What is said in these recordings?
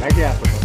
Thank you, Apple.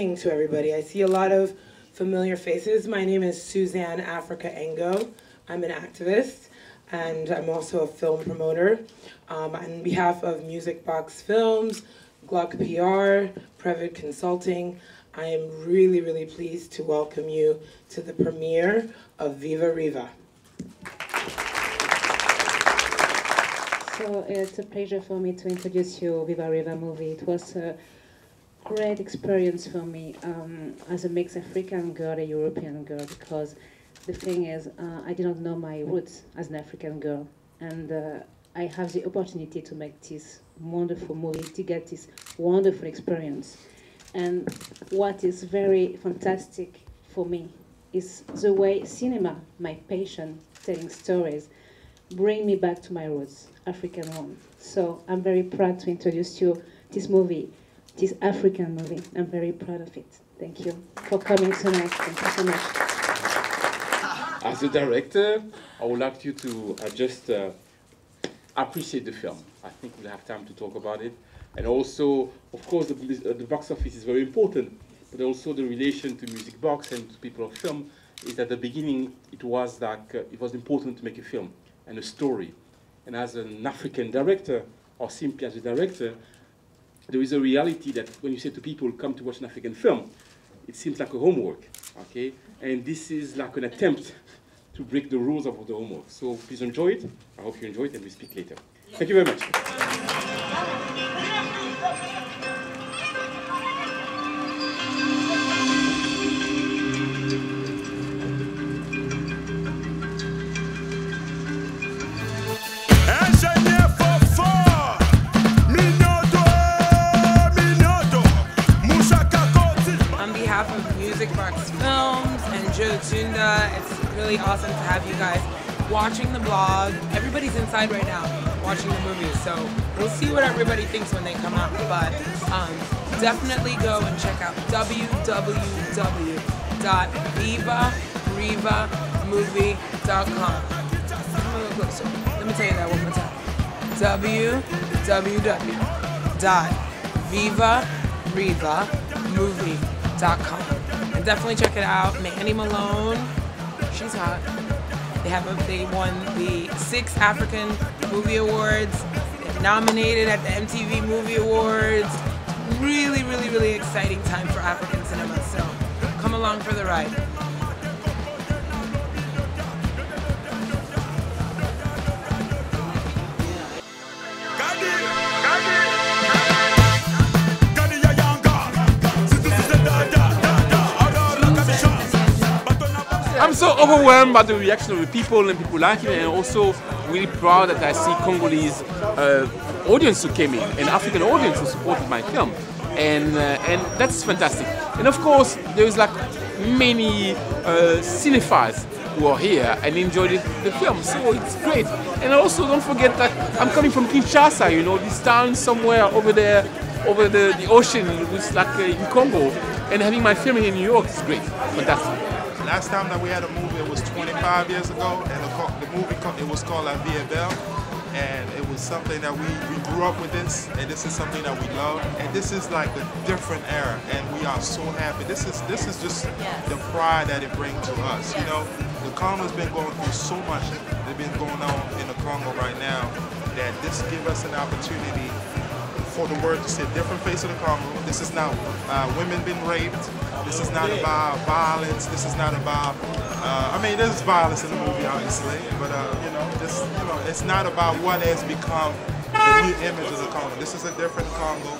To everybody. I see a lot of familiar faces. My name is Suzanne Africa Engo. I'm an activist and I'm also a film promoter. Um, on behalf of Music Box Films, Gluck PR, Previd Consulting, I am really, really pleased to welcome you to the premiere of Viva Riva. So it's a pleasure for me to introduce you Viva Riva movie. It was uh, great experience for me um, as a mixed African girl, a European girl, because the thing is, uh, I didn't know my roots as an African girl, and uh, I have the opportunity to make this wonderful movie, to get this wonderful experience. And what is very fantastic for me is the way cinema, my passion, telling stories, bring me back to my roots, African one. So I'm very proud to introduce you this movie this African movie. I'm very proud of it. Thank you for coming tonight. Thank you so much. As a director, I would like you to uh, just uh, appreciate the film. I think we'll have time to talk about it. And also, of course, the, uh, the box office is very important, but also the relation to music box and to people of film is at the beginning it was like uh, it was important to make a film and a story. And as an African director, or simply as a director, there is a reality that when you say to people, come to watch an African film, it seems like a homework, okay? And this is like an attempt to break the rules of the homework. So please enjoy it. I hope you enjoy it, and we speak later. Thank you very much. Really awesome to have you guys watching the blog. Everybody's inside right now watching the movies, so we'll see what everybody thinks when they come out. But um, definitely go and check out www.vivarivamovie.com. Come a little closer. Let me tell you that one more time. www.vivarivamovie.com. And definitely check it out. Manie Malone she's hot. They have a, they won the six African Movie Awards. Nominated at the MTV Movie Awards. Really, really, really exciting time for African cinema. So come along for the ride. So overwhelmed by the reaction of the people and people like it, and also really proud that I see Congolese uh, audience who came in an African audience who supported my film, and uh, and that's fantastic. And of course, there's like many uh, cinephiles who are here and enjoyed it, the film, so it's great. And also, don't forget that I'm coming from Kinshasa, you know, this town somewhere over there, over the, the ocean, which like uh, in Congo, and having my film in New York is great, fantastic. Last time that we had a movie, it was 25 years ago, and the, the movie it was called La Vie Belle, and it was something that we, we grew up with this, and this is something that we love, and this is like a different era, and we are so happy. This is this is just the pride that it brings to us. You know, the Congo's been going through so much. They've been going on in the Congo right now that this give us an opportunity for the word to see a different face of the Congo. This is not uh, women being raped. This is not about violence. This is not about. Uh, I mean, there's violence in the movie, obviously, but uh, you know, this you know, it's not about what has become the new image of the Congo. This is a different Congo,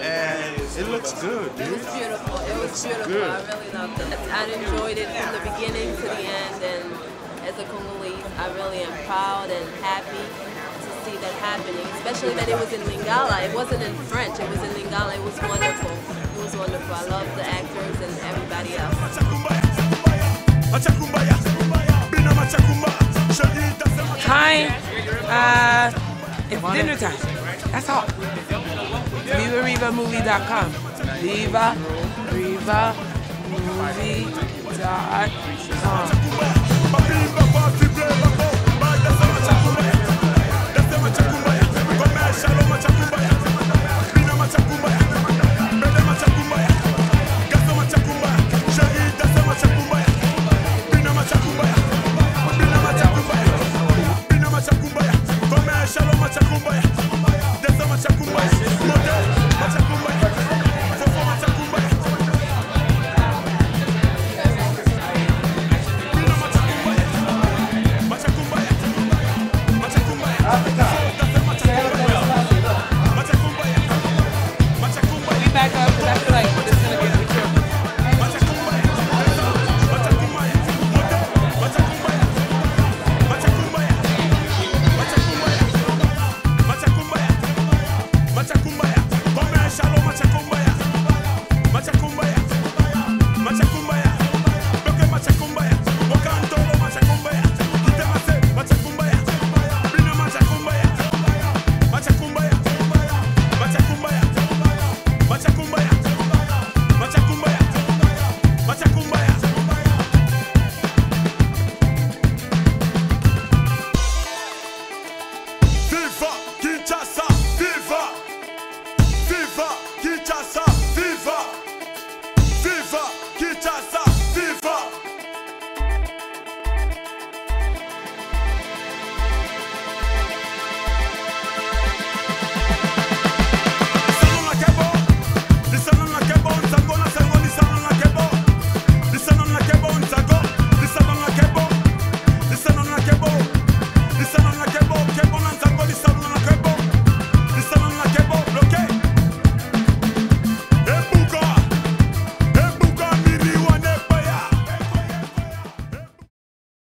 and it looks good, It dude. was beautiful. It was looks beautiful. good. I really loved it. I enjoyed it from the beginning to the end. And as a Congolese, I really am proud and happy that happening. Especially that it was in Lingala. It wasn't in French. It was in Lingala. It was wonderful. It was wonderful. I love the actors and everybody else. Hi, uh, it's dinner time. That's all. VivaRivaMovie.com. Viva Riva Movie.com. We